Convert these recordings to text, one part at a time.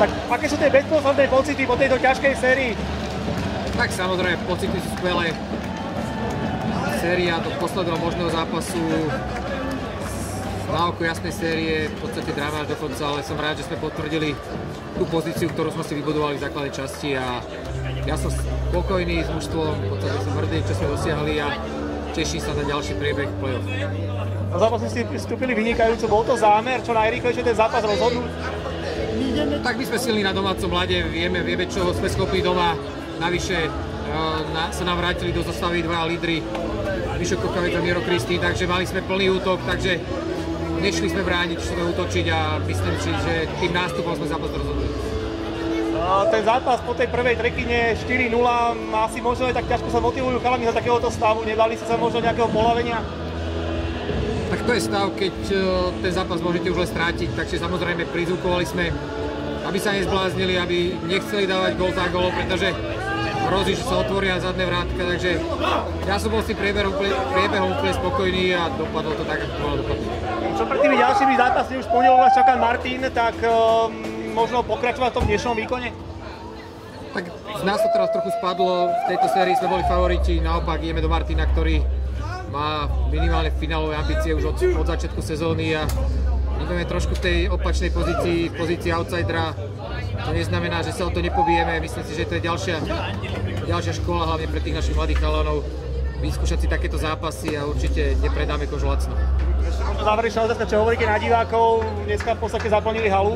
Tak aké sú tie bezprostredné pocity po tejto ťažkej sérii? Tak samozrejme, pocity sú skvelé. Séria do posledného možného zápasu na oko jasnej série, v podstate dráma až do konca, ale som rád, že sme potvrdili tú pozíciu, ktorú sme si vybudovali v základnej časti a ja som spokojný s mužstvom, v podstate som hrdý, čo sme dosiahli a teším sa na ďalší priebeh play-off. Na zápas ste vstúpili vynikajúco, bol to zámer, čo najrýchlejšie ten zápas rozhodnúť? Tak my sme silní na domácom mlade, vieme, vieme, čo sme schopní doma. Navyše e, na, sa nám vrátili do zostavy dva lídry, Mišo Kokavec a Miro Kristý, takže mali sme plný útok, takže nešli sme brániť, šli sme útočiť a myslím si, že tým nástupom sme zápas rozhodli. Ten zápas po tej prvej trekine 4-0, asi možno aj tak ťažko sa motivujú chalami za takéhoto stavu, nebali ste sa možno nejakého polavenia? Tak to je stav, keď e, ten zápas môžete už len strátiť, takže samozrejme prizvukovali sme, aby sa nezbláznili, aby nechceli dávať gol za gol, pretože hrozí, že sa otvoria zadné vrátka, takže ja som bol s tým priebehom, priebehom úplne spokojný a dopadlo to tak, ako malo dopadnúť. Čo pred tými ďalšími zápasmi už pondelok vás čaká Martin, tak um, možno pokračovať v tom dnešnom výkone? Tak z nás to teraz trochu spadlo, v tejto sérii sme boli favoriti, naopak ideme do Martina, ktorý má minimálne finálové ambície už od, od začiatku sezóny a my budeme trošku v tej opačnej pozícii, v pozícii outsidera. To neznamená, že sa o to nepobijeme, myslím si, že to je ďalšia, ďalšia škola, hlavne pre tých našich mladých chalanov, vyskúšať si takéto zápasy a určite nepredáme kožu lacno. Záverečná otázka, čo hovoríte na divákov, dneska v podstate zaplnili halu?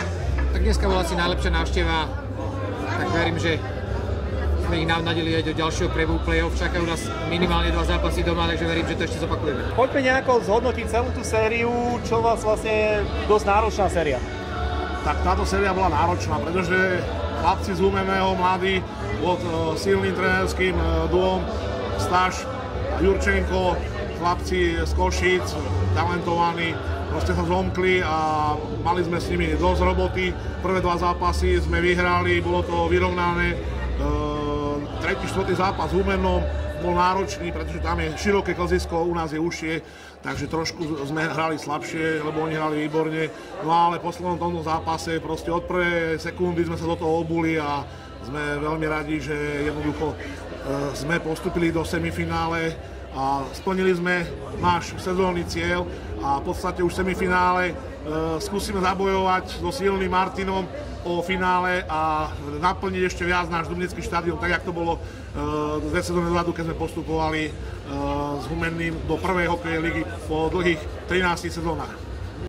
Tak dneska bola asi najlepšia návšteva, tak verím, že sme ich navnadili aj do ďalšieho priebehu play-off. Čakajú nás minimálne dva zápasy doma, takže verím, že to ešte zopakujeme. Poďme nejako zhodnotiť celú tú sériu, čo vás vlastne dosť náročná séria. Tak táto séria bola náročná, pretože chlapci z Humeného, mladí, pod uh, silným trénerským uh, duom, Staš, Jurčenko, chlapci z Košic, talentovaní, proste sa zomkli a mali sme s nimi dosť roboty. Prvé dva zápasy sme vyhrali, bolo to vyrovnané. Uh, tretí, štvrtý zápas v Humennom bol náročný, pretože tam je široké klzisko, u nás je užšie, takže trošku sme hrali slabšie, lebo oni hrali výborne. No ale v poslednom tomto zápase proste od prvej sekundy sme sa do toho obuli a sme veľmi radi, že jednoducho e, sme postupili do semifinále a splnili sme náš sezónny cieľ a v podstate už semifinále skúsime zabojovať so silným Martinom o finále a naplniť ešte viac náš Dubnecký štadión, tak jak to bolo e, dve sezóny dozadu, keď sme postupovali e, s Humenným do prvej hokejej ligy po dlhých 13 sezónach.